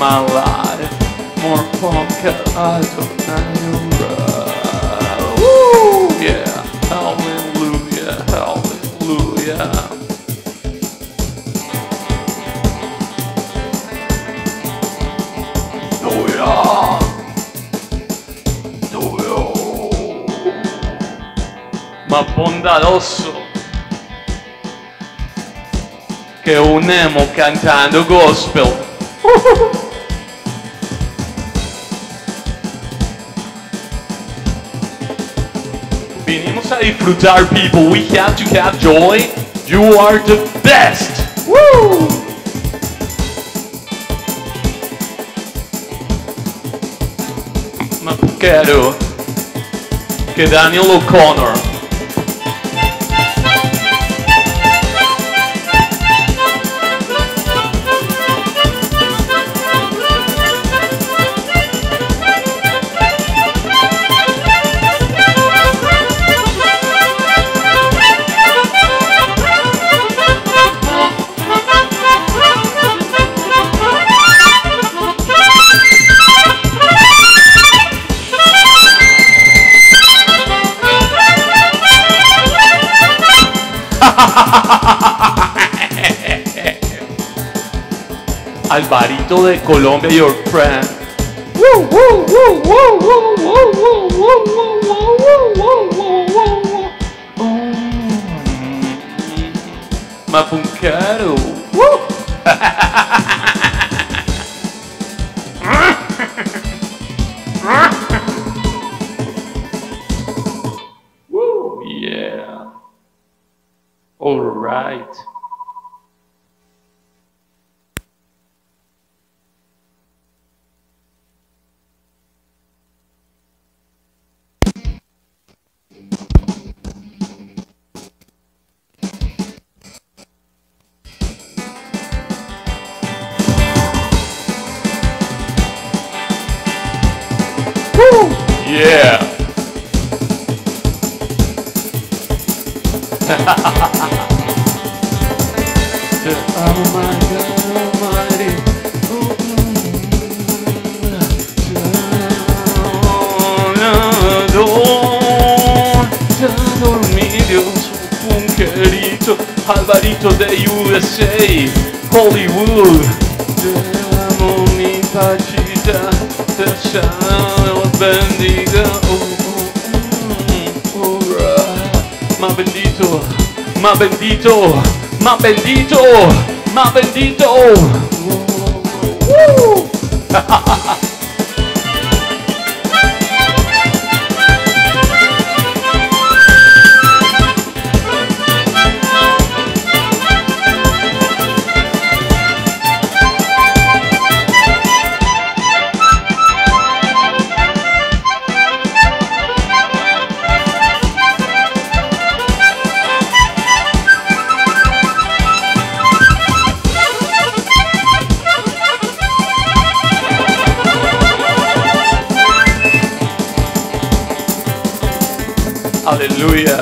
Himalaya, more vodka, I don't know. Woo! Yeah, hallelujah, hallelujah. más bondadoso que un emo cantando gospel. Venimos a people. We have to have joy. You are the best. Woo! Ma quero che Daniel O'Connor Alvarito de Colombia, your friend. Mapuncaro. Más bendito, más bendito, más bendito. Woo. Aleluya.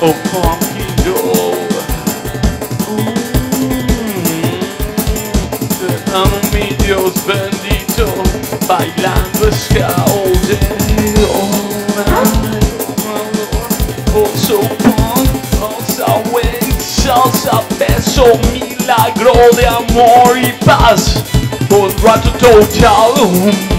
Oh, pumpkin dove. Te amo mi Dios bendito, bailando ska all night. Oh, so punk, salsa salsa beso, milagro de amor y paz. Por rato total.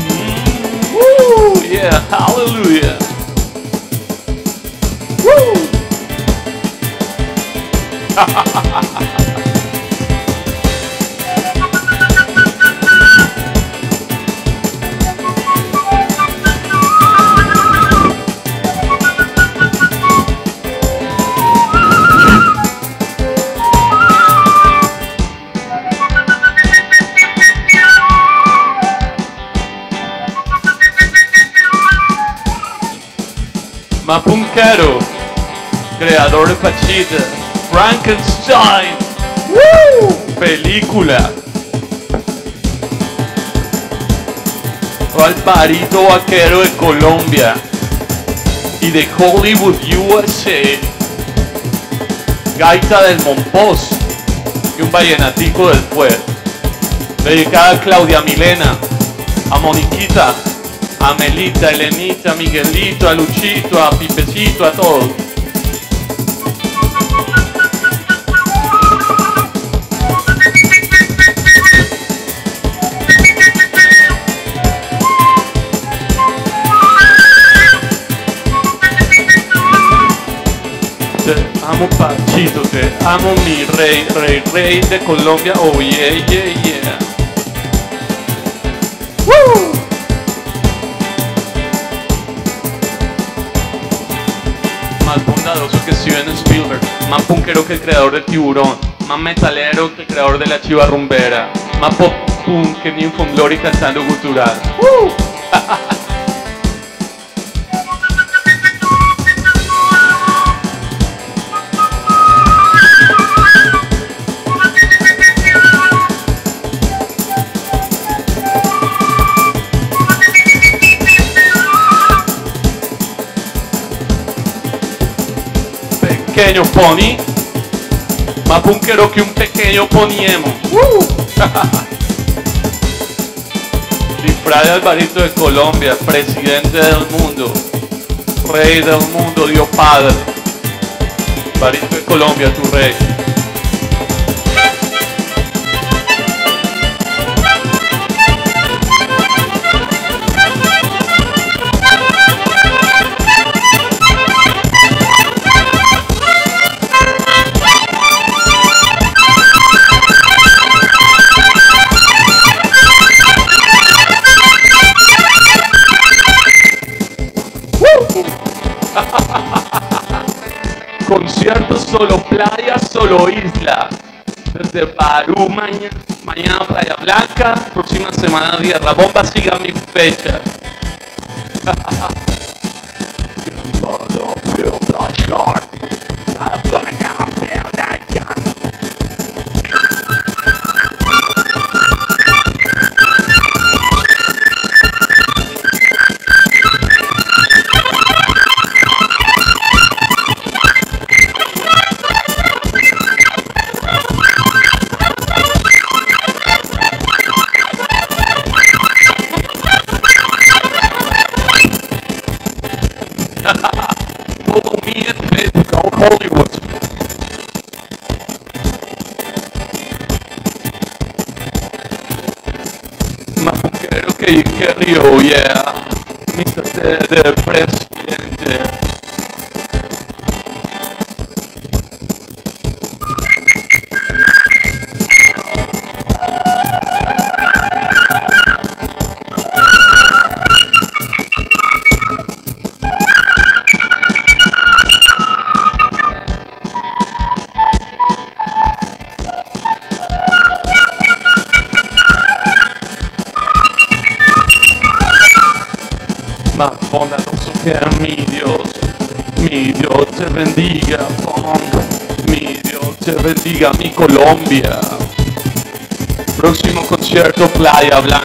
Mapuncaro, creador de Pachita, Frankenstein, ¡Woo! película. Alvarito Vaquero de Colombia y de Hollywood, USA. Gaita del Monpós. y un vallenatico después. Dedicada a Claudia Milena, a Moniquita, a Melita, Elenita, Miguelito, a Luchito, a Pipecito, a todos. Te amo Pachito, te amo mi rey, rey, rey de Colombia, oh yeah, yeah, yeah. Woo! Steven más punkero que el creador del tiburón, más metalero que el creador de la chiva rumbera, más pop punk que Ninfon Glory cantando gutural. Woo! pequeño pony, más punkero que un pequeño poniemo. Disfraz de Alvarito de Colombia, presidente del mundo, rey del mundo, Dios Padre. Alvarito de Colombia, tu rey. Conciertos solo playa, solo isla. Desde Barú, mañana, mañana Playa Blanca, próxima semana Tierra Bomba, siga mi fecha. Que mi Dios, mi Dios te bendiga, mi Dios te bendiga, mi Colombia. Próximo concierto, Playa Blanca.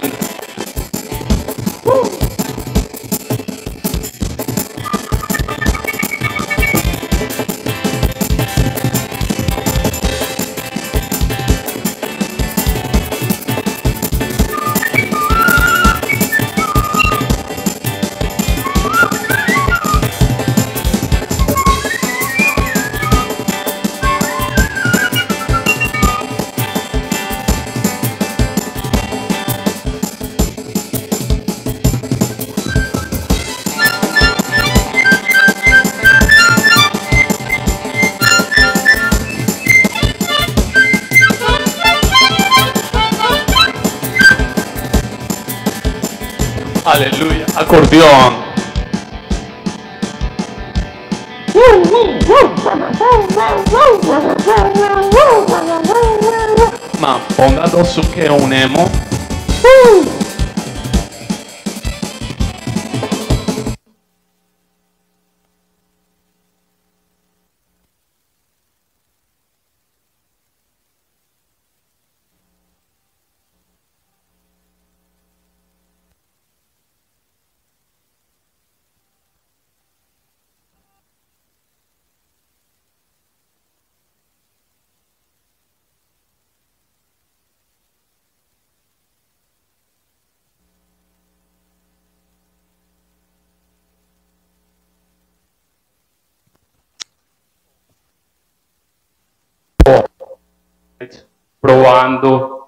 quando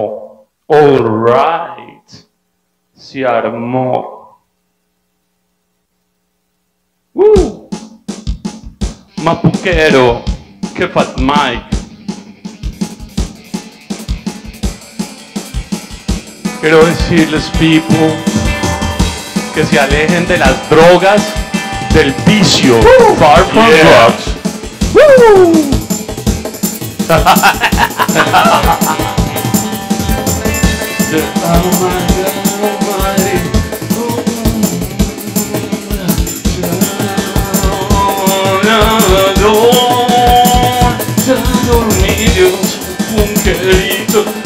Oh. All right, si armò. Uh. Ma Puchero, che fa Mike? Quiero decirles, people, que se alejen de las drogas, del vicio. Far from Yeah. drugs.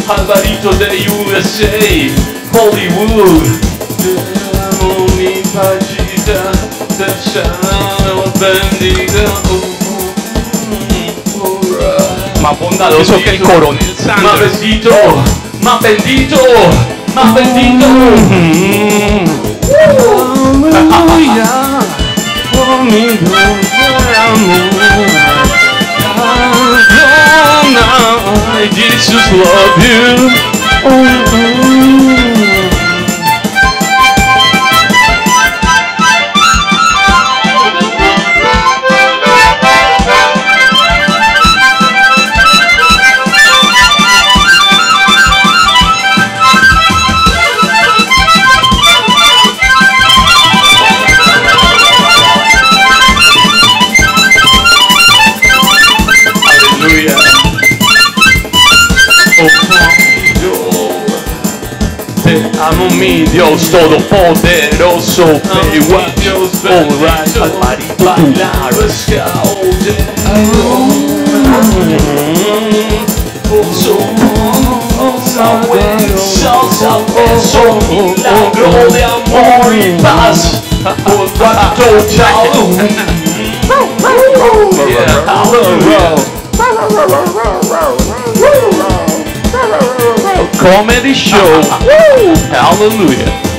Alvarito de USA, Hollywood. Amo mi pachita, te llamo bendita. Oh. Más bondadoso que el coronel Más Sanders. bendito, oh. más bendito, más bendito. Aleluya, oh mi dulce amor. I just love you. Oh, oh. Dios todopoderoso pegua Orás al manipular Salvación, milagro de amor y paz, contra total. Hallelujah comedy show. Hallelujah.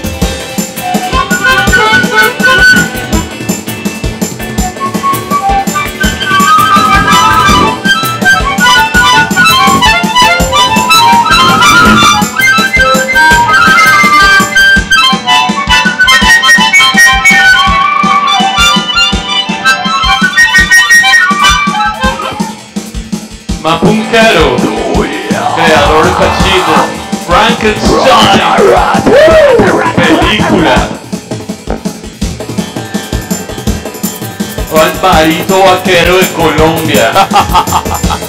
Frankenstein, película. Alvarito Vaquero de Colombia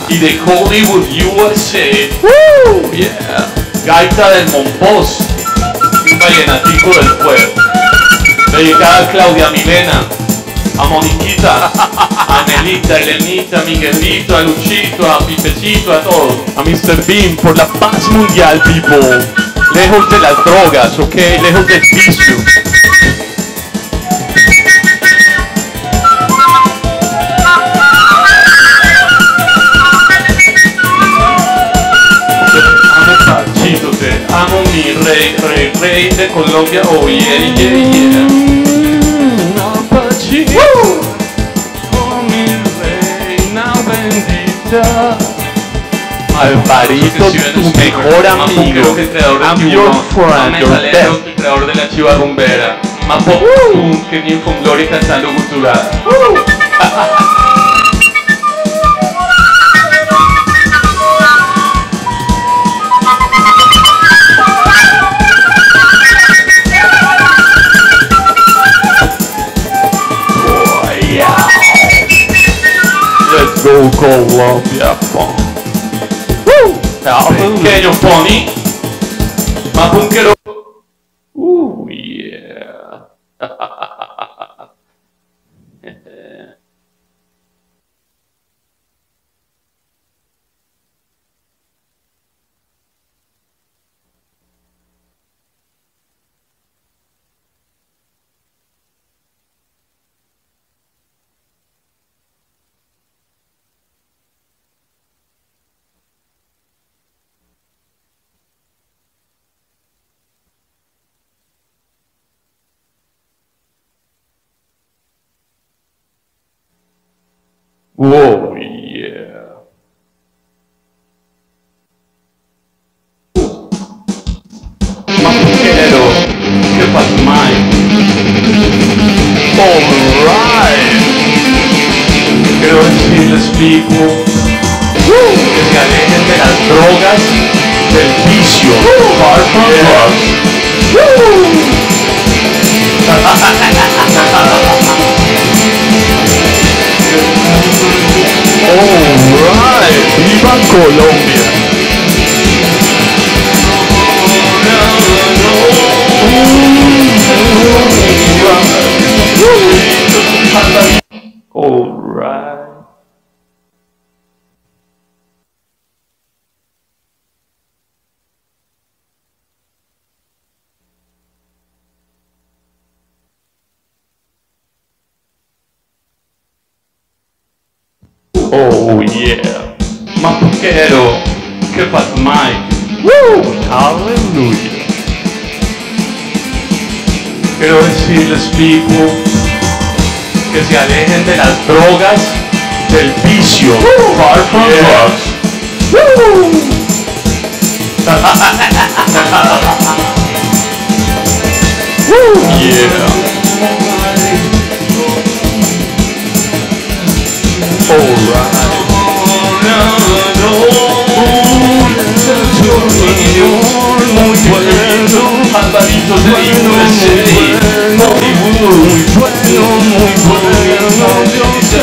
y de Hollywood, USA. Yeah. Gaita del Monpós, un vallenatico del pueblo. Dedicada a Claudia Milena, a Moniquita, a Nelita, a Elenita, a Miguelito, a Luchito, a Pipecito, a todos. A Mr. Bean por la paz mundial, people. Lejos de las drogas, ok? Lejos del vicio. te amo mi rey, rey, rey de Colombia, oh yeah, yeah, yeah. Pachito, oh mi reina bendita. Alvarito, tu mejor amigo. el creador de I'm your friend, your best. el creador de la chiva rumbera. Mapo, que bien con gloria cantando cultural. Let's Colombia Punk. Woo! Pequeño Pony, más punkero. Whoa. Oh yeah. Ma quero que mais. Woo! Aleluya. Quiero decirles people que se alejen de las drogas, del vicio, far from drugs. Woo! Yeah. Alright. Bueno, Alvarito de USA, Hollywood, muy bueno, muy bueno, Dios te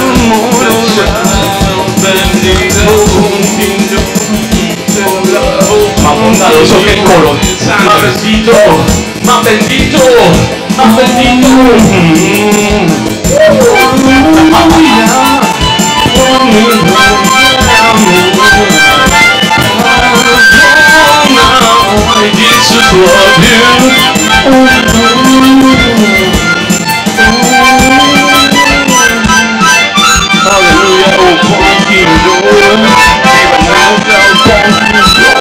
Más bondadoso que el coro, más bendito, más bendito, más bendito. to love you. Hallelujah, oh funky Lord, even now thou funky Lord.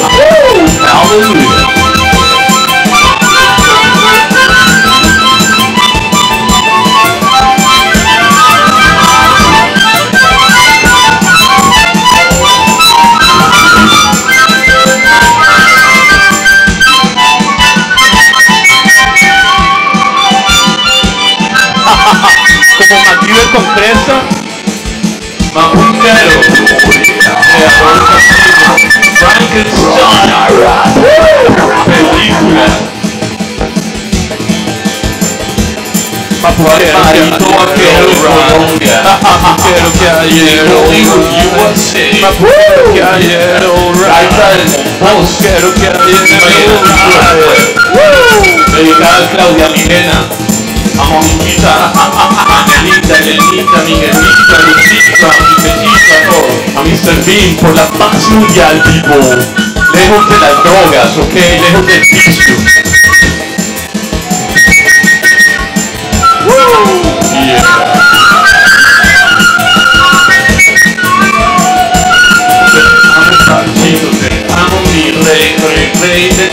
Marito vaquero Colombia. Quiero que ayer USA. Quiero que ayer Quiero que ayer Dedicada a Claudia Milena. A Elenita, Miguelita, Lucita, a Mr. Bean por la paz mundial, tipo. Lejos de las drogas, ok, lejos del vicio.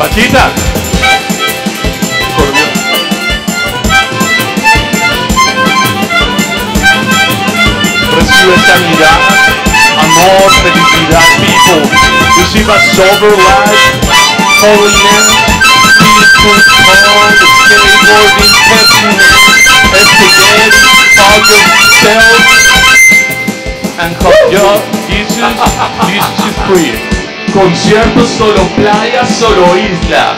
Pachita. Recibe sanidad, amor, felicidad, people. Receive a sober life, holiness, peaceful, calm, stable, intentness, and forget all yourself and call your Jesus, Jesus is free. Conciertos solo playa, solo isla.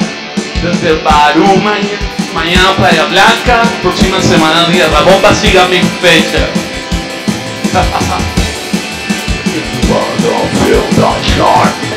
Desde Barú, mañana, mañana Playa Blanca, próxima semana Día La Bomba, siga mi fecha.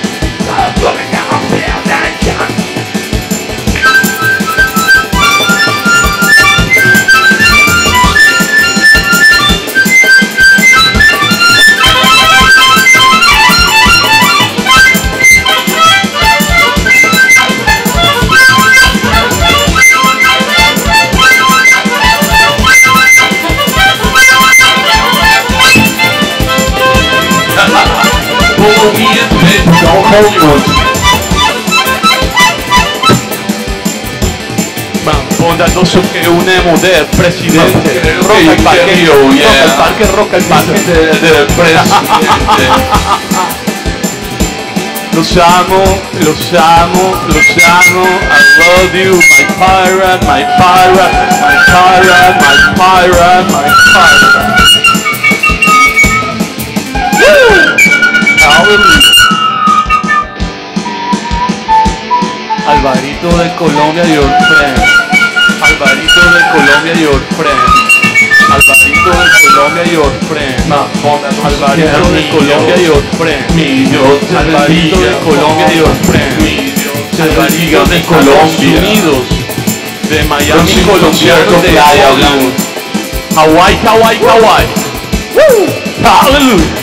Follow me and Don't Hollywood. Man, bondadoso que un emo de presidente. Creo Roca que el parque, yeah. el parque, roca el parque. de, de presidente. Los amo, los amo, los amo. I love you, my pirate, my pirate, my pirate, my pirate, my pirate. Woo! Hallelujah. Alvarito de Colombia, your friend. Alvarito de Colombia, your friend. Alvarito de Colombia, your friend. Alvarito de Colombia, Dios. your friend. Alvarito de. Colombia, your friend. Alvarito de Colombia. Unidos, de Miami, colombianos de. Hawaii, Hawaii, Hawaii. Hallelujah. Hallelujah,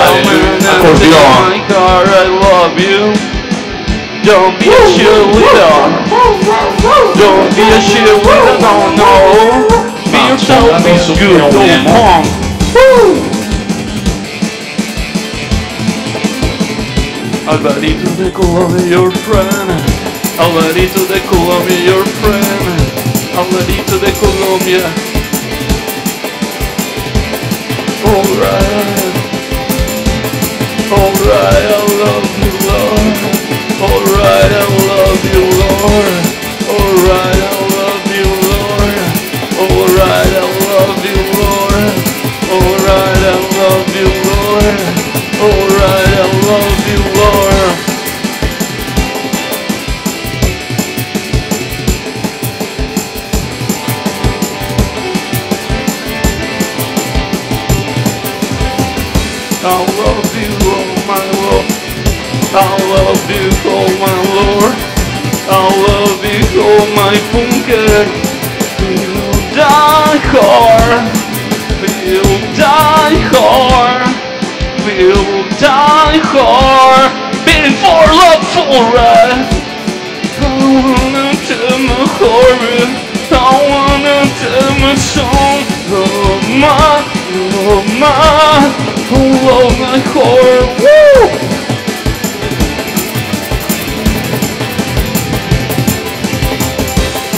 Acordeon. I love you. Don't be a cheerleader. Don't be a cheerleader, no, no. Be yourself, be good, don't punk. I'm ready to your friend. Albañito de Colombia, your friend. I'm Colombia. Alright. Alright, I love you, Lord. Alright, I love you, Lord. Alright, I love you, Lord. Alright, I love you, Lord. Alright, I love you, Lord. My bunker. We'll die hard. We'll die hard. We'll die hard. Beating for love forever. I wanna tell my horror. I wanna tell my song. Oh my, oh my, oh my horror. Woo!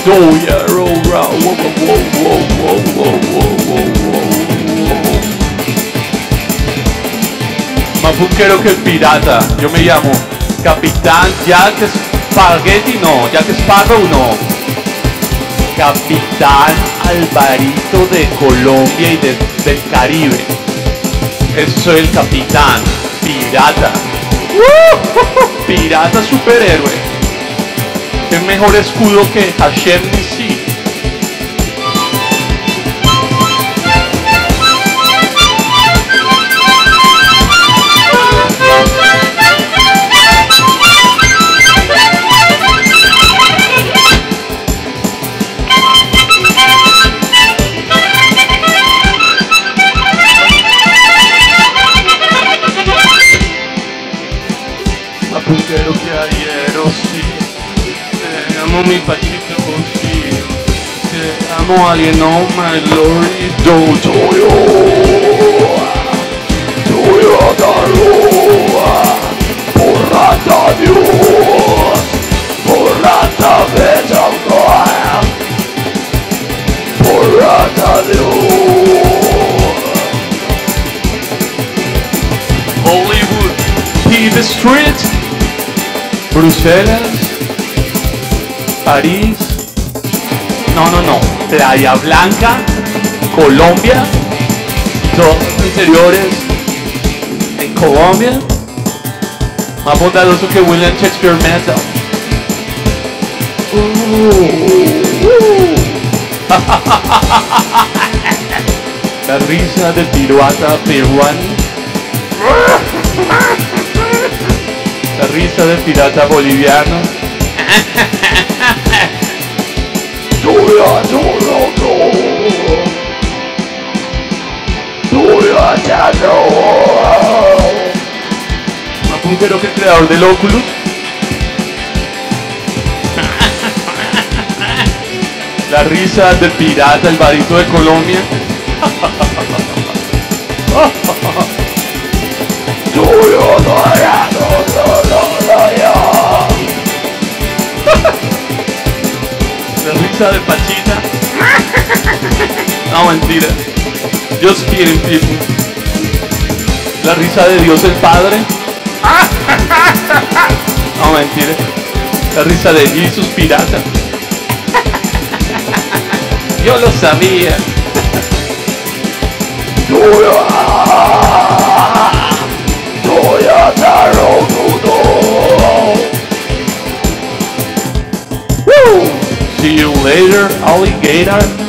historia round. Más busquero que el pirata. Yo me llamo Capitán Jack Spaghetti, no. Jack Sparrow, no. Capitán Alvarito de Colombia y de, del Caribe. Eso soy el capitán pirata. ¡Uh! Pirata superhéroe. Qué mejor escudo que Hashem Nissi. me patica contigo Te amo alieno, my lord, do tuyo Tuyo da lua, borrata Dios Borrata veja agora Borrata Deus Hollywood, Peep Street Bruxelas París, no, no, no, Playa Blanca, Colombia, los interiores en Colombia, más bondadoso que William Shakespeare Metal. La risa del pirata peruano. La risa del pirata boliviano. Más punquero que el creador del Oculus. La risa del pirata, el barito de Colombia. Risa de Pachita. No, mentira. Just kidding, people. La risa de Dios el Padre. No, mentira. La risa de Jesus Pirata. Yo lo sabía. See you later, alligator.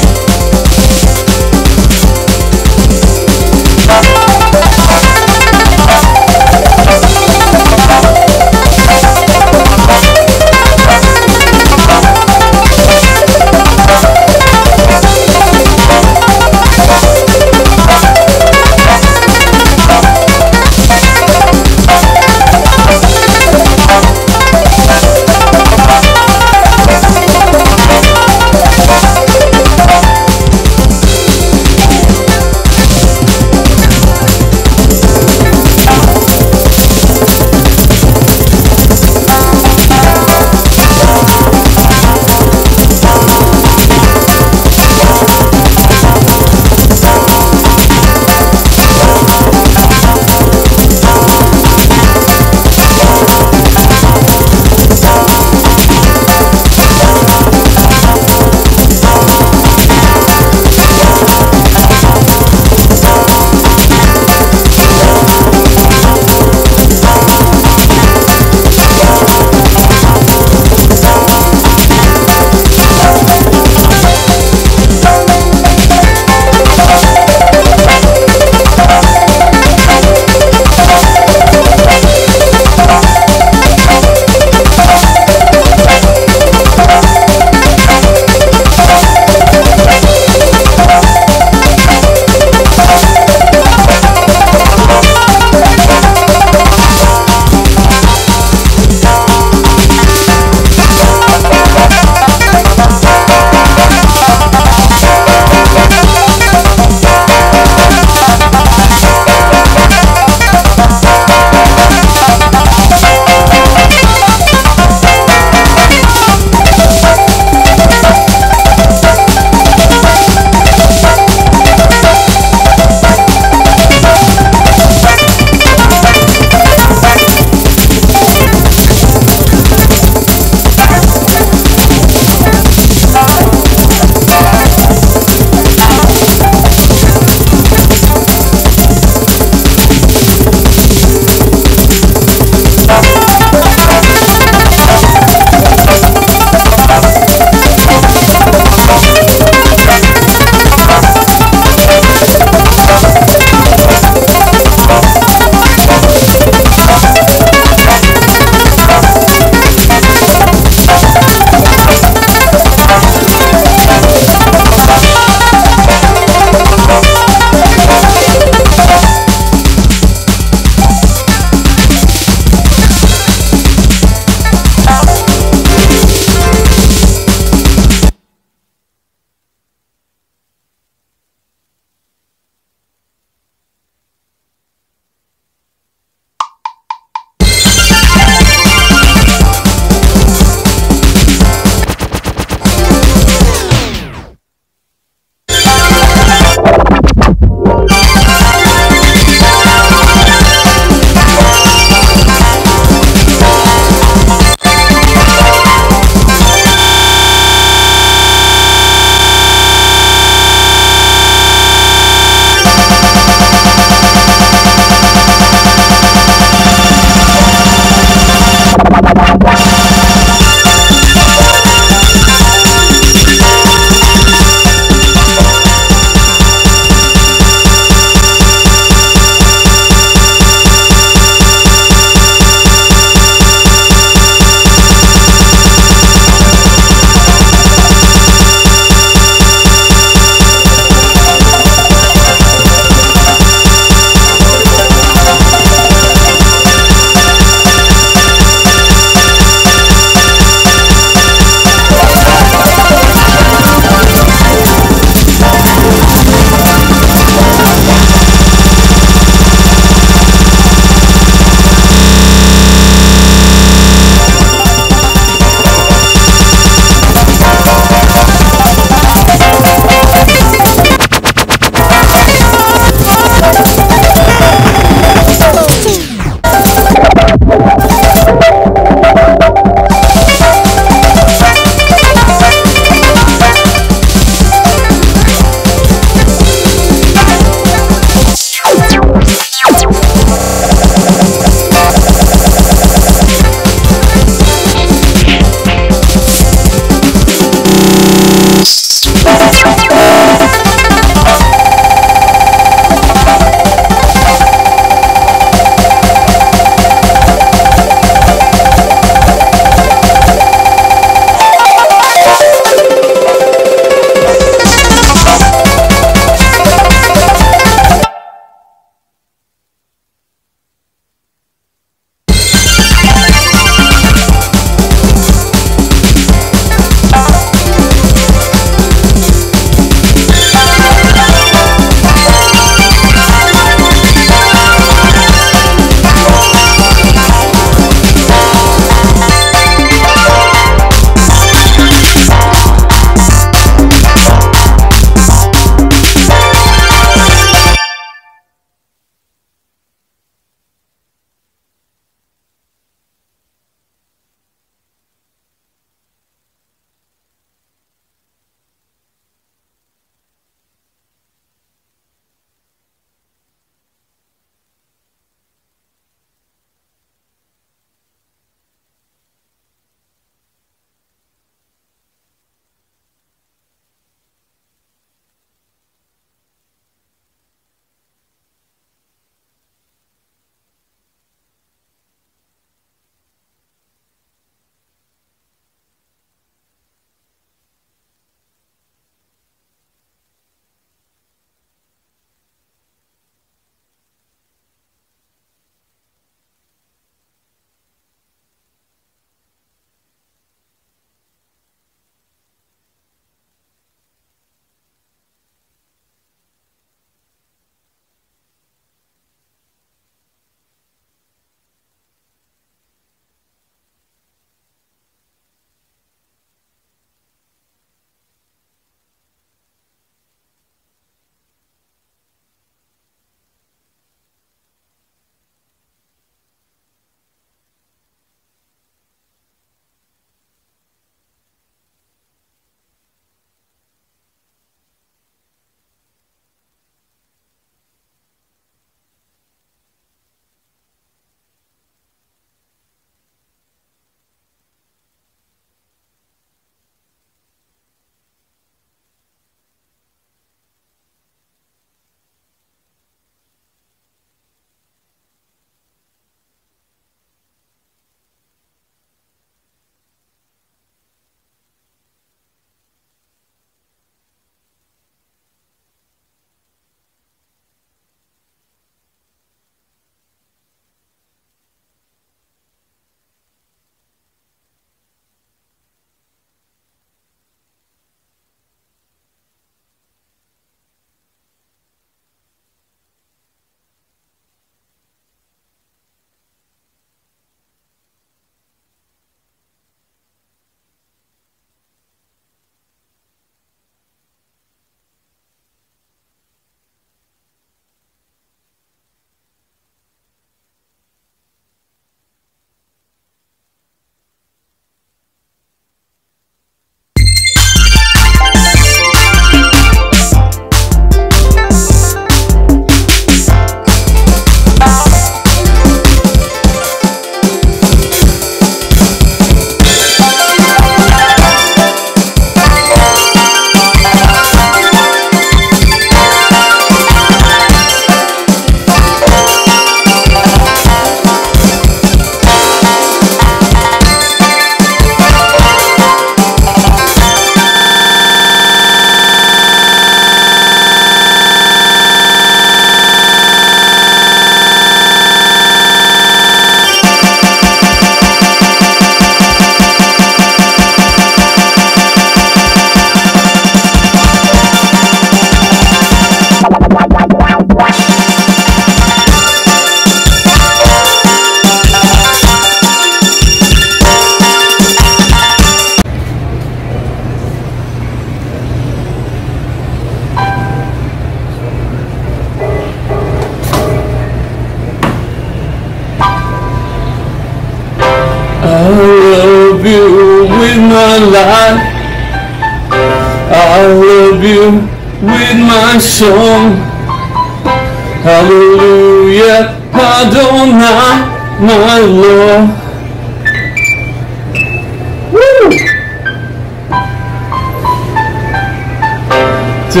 Te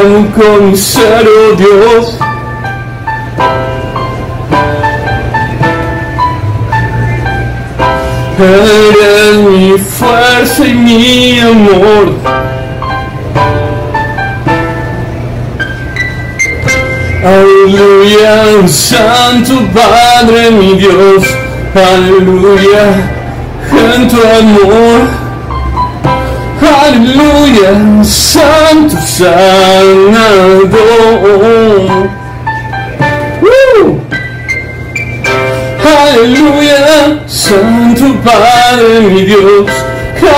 amo con cero Dios. Eres mi fuerza y mi amor. Aleluya, Santo Padre mi Dios. Aleluya, en tu amor. Aleluya, Santo Sanador. Aleluya, Santo Padre mi Dios,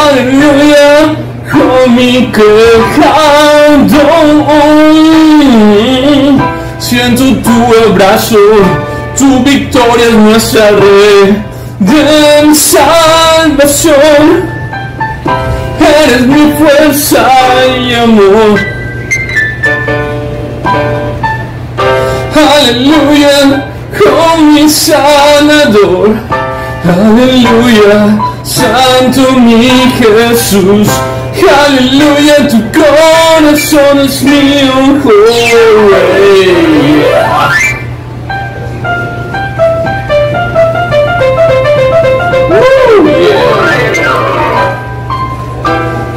aleluya, con mi quejado. Siento tu abrazo, tu victoria es nuestra red salvación. Eres mi fuerza y amor. Aleluya con mi sanador. Aleluya, Santo mi Jesús. Aleluya, tu corazón es mío. Oh.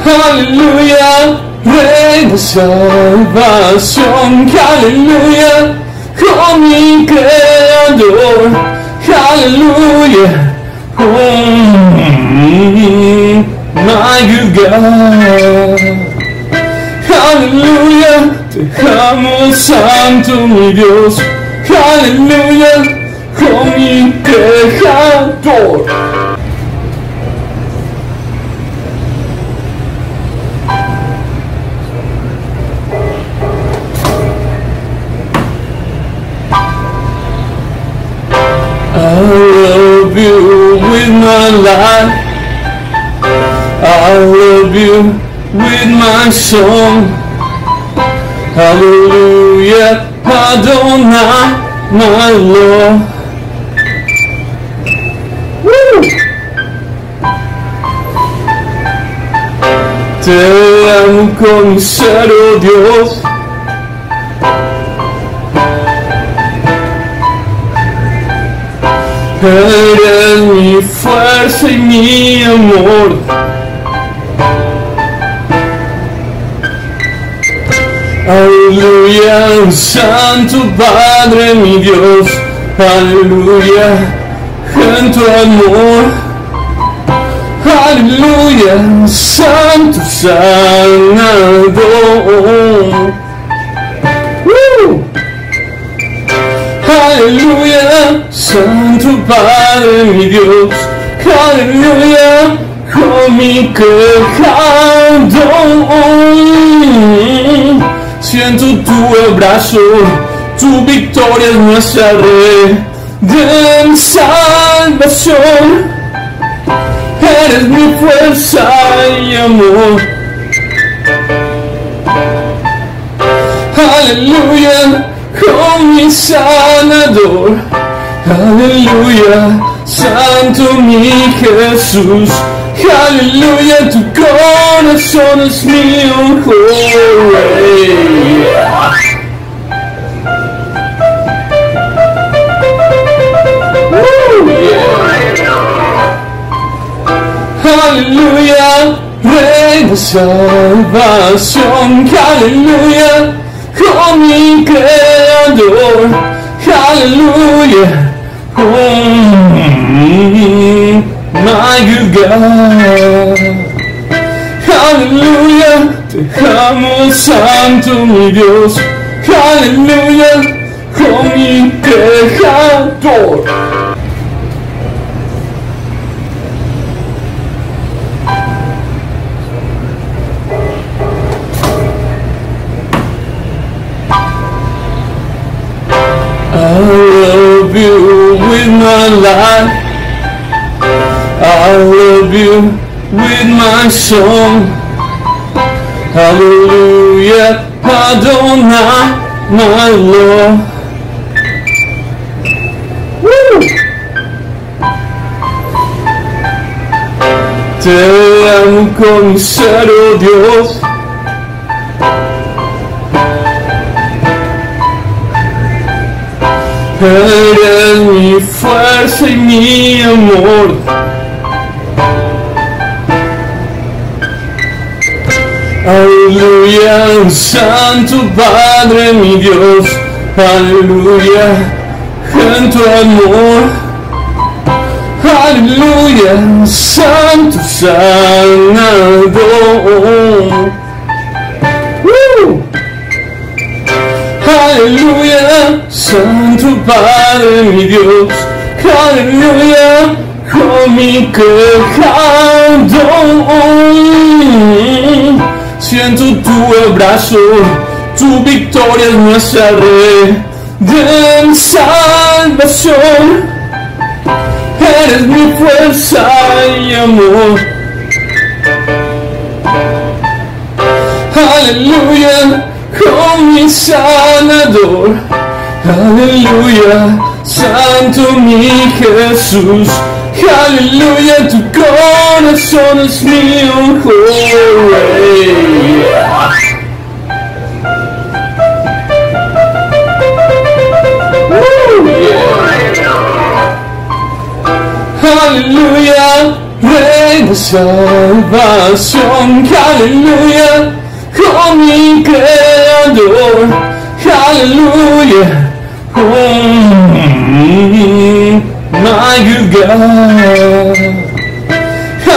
Aleluya, Rey de salvación. Aleluya con mi creador, aleluya, mm, my good God, aleluya, te amo santo mi Dios, aleluya, con mi creador. You with my life. I love you with my song. Hallelujah, Adonai, my Lord. Woo! Te amo con cero Dios. Eres mi fuerza y mi amor. Aleluya, Santo Padre mi Dios. Aleluya, en tu amor. Aleluya, Santo Sanador. Woo! Aleluya, Santo Padre mi Dios, aleluya, con mi quejado. Siento tu abrazo, tu victoria es nuestra red salvación. Eres mi fuerza y amor. Aleluya con mi sanador. Aleluya, Santo mi Jesús. Aleluya, tu corazón es mío. Oh. Aleluya, Rey de salvación. Aleluya con mi creador, aleluya, my good God, aleluya, te amo santo mi Dios, aleluya, con mi creador. My life. I love you with my song. Hallelujah, Adonai, my Lord. Woo! Te amo con oh Dios. Eres mi fuerza y mi amor. Aleluya, Santo Padre mi Dios, aleluya, en tu amor. Aleluya, Santo Sanador. Santo Padre mi Dios, aleluya, con mi quejado. Siento tu abrazo, tu victoria es nuestra de salvación. Eres mi fuerza y amor. Aleluya, con mi sanador. Aleluya, santo mi Jesús. Aleluya, tu corazón es mío. Oh. Woo, yeah. Aleluya, de salvación. Aleluya, con mi creador. Aleluya. Mm, my God.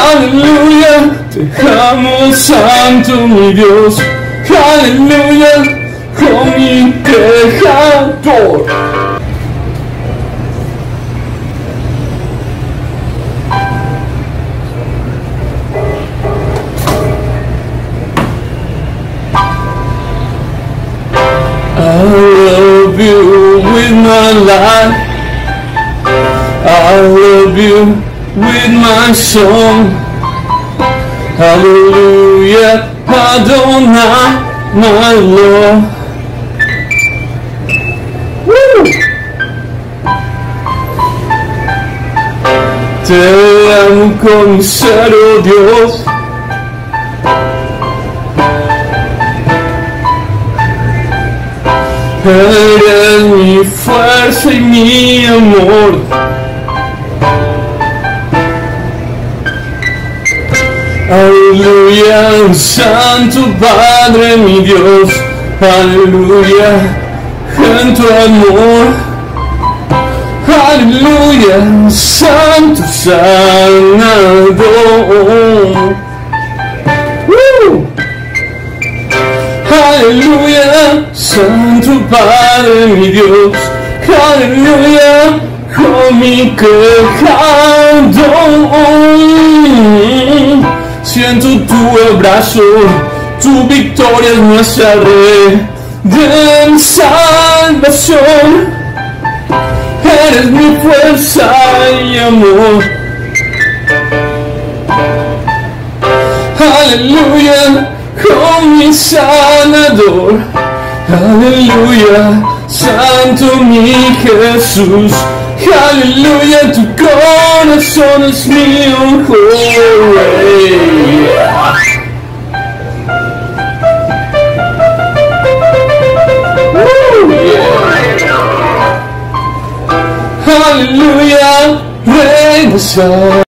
Aleluya, te amo santo mi Dios. Aleluya, con mi. I life. I love you with my song. Hallelujah, Adonai, my Lord. Woo! Te amo con oh Dios. Eres mi fuerza y mi amor. Aleluya, Santo Padre mi Dios. Aleluya, en tu amor. Aleluya, Santo Sanador. Santo Padre mi Dios, aleluya, con mi quejado. Siento tu abrazo, tu victoria es nuestra de salvación. Eres mi fuerza y amor. Aleluya, con mi sanador. Aleluya, Santo mi Jesús. Aleluya, tu corazón es mío. Oh, Hallelujah, reign the sun.